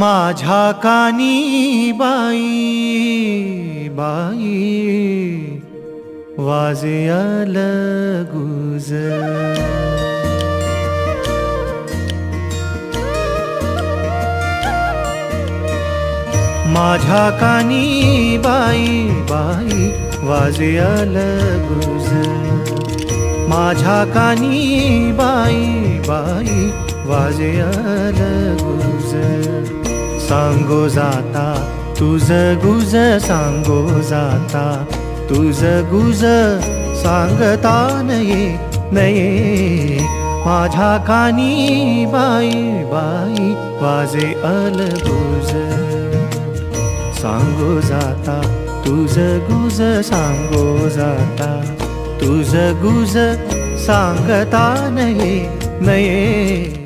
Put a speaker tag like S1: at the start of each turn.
S1: माझा कानी बाई बाई वाजे अल गुज माझा कानी बाई बाई वाजे अल गुज माझा कानी बाई बाई वाजे अल गुज सांगो जाता तुझ गुज सांगो जाता तुझ गुज सांगता नये नये माझ्या कानी बाई बाई वाजे अलगुज सांगो जाता तुझ गुज सांगो जाता तुझ गुज सांगता नये नये